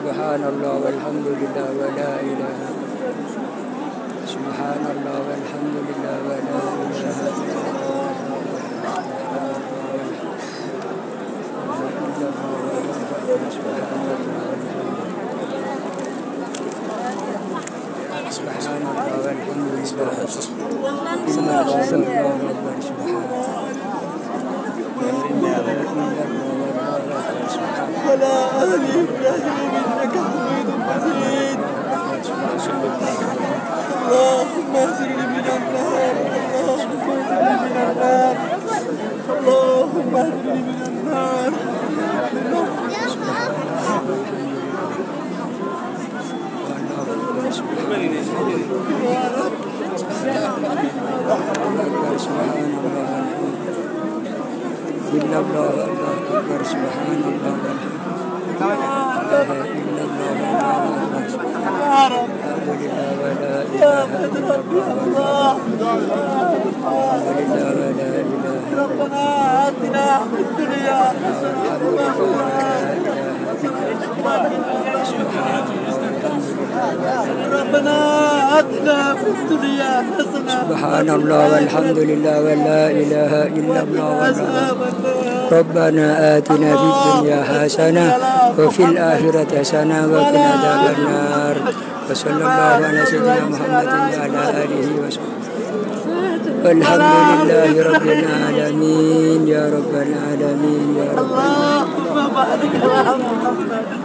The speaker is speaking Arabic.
سبحان الله والحمد لله ولا إله. سبحان الله والحمد لله ولا إله سبحان الله. والحمد لله إن الله أكبر سبحان ولا آل إبراهيم إنك حميد مجيد. اللهم اهدني من النار اللهم اهدني من النار. اللهم اهدني من النار. يا رب إلا الله الله أكبر سبحان الله والحمد لله إلا الله يا رب الحمد لله ولا يا إله بدر ربي الله الحمد لله ولا إله ربنا آتنا في الدنيا حسنة ربنا آتنا في الدنيا حسنة. سبحان الله والحمد لله ولا إله إلا الله ربنا آتنا في الدنيا حسنة وفي الآخرة حسنة وقنا عذاب النار. وصلى الله على سيدنا محمد وعلى آله وصحبه. والحمد لله رب العالمين. يا رب العالمين. يا رب اللهم بارك على محمد.